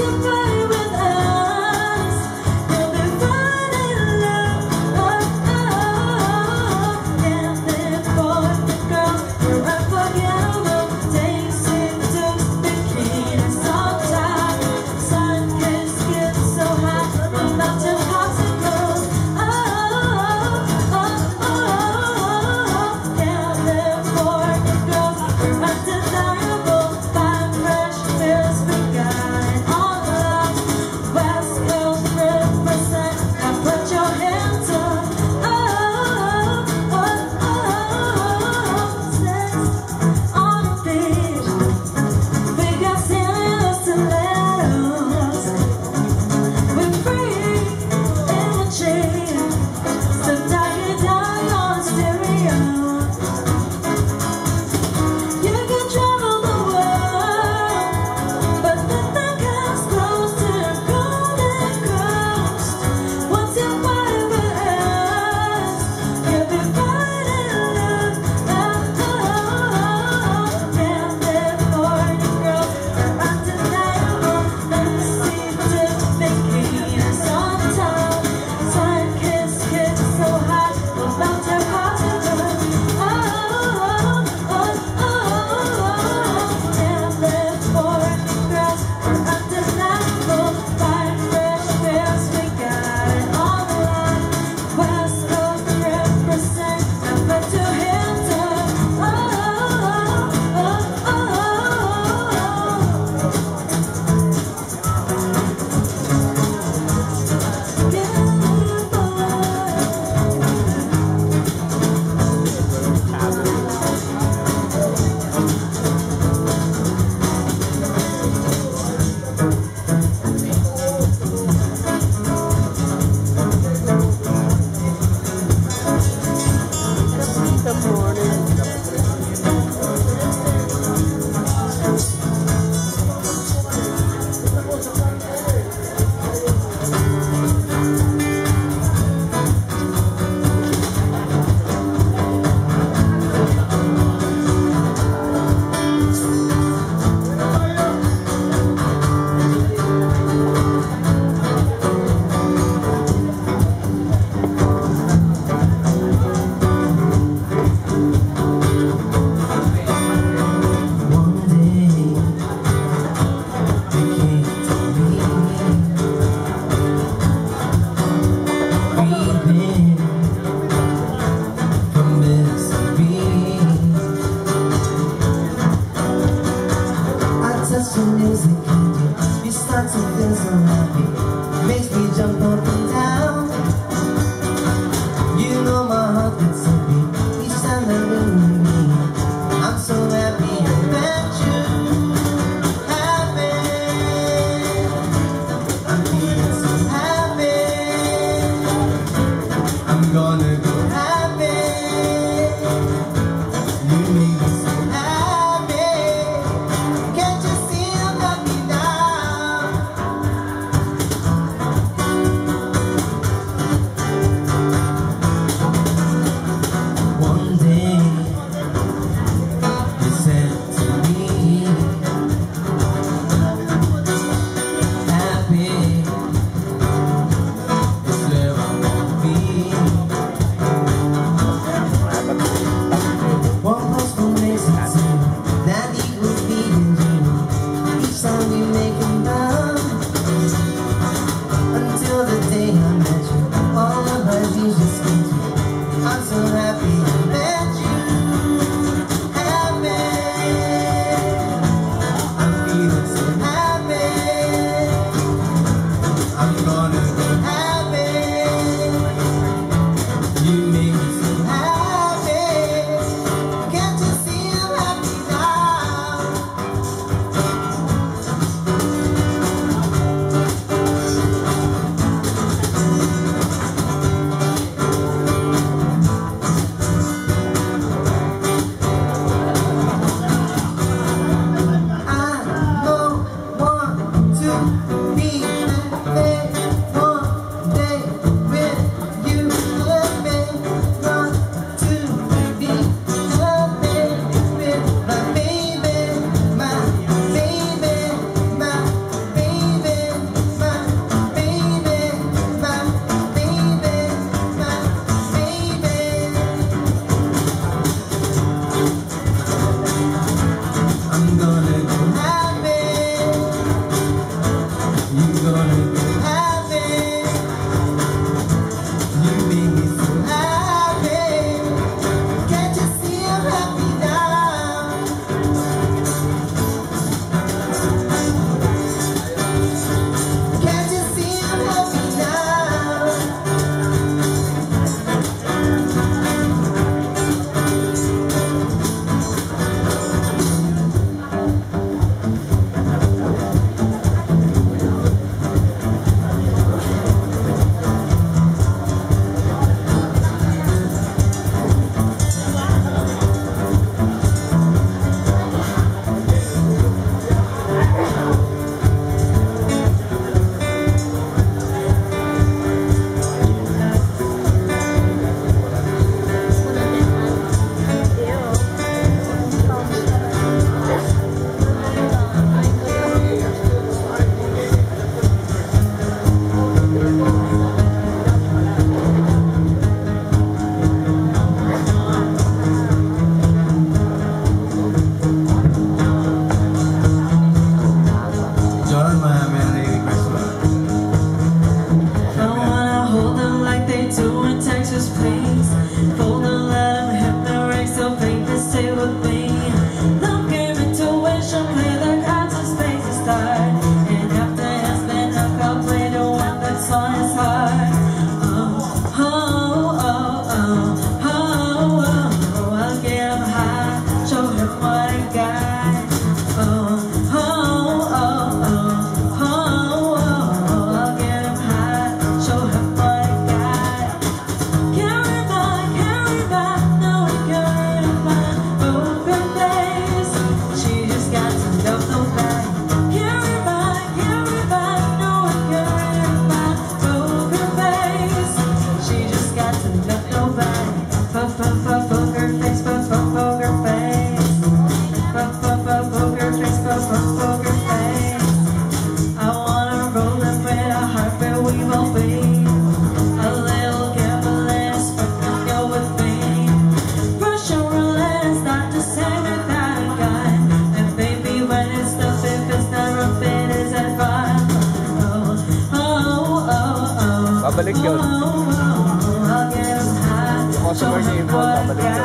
to babalik yun. Yung customer niya involved, babalik yun.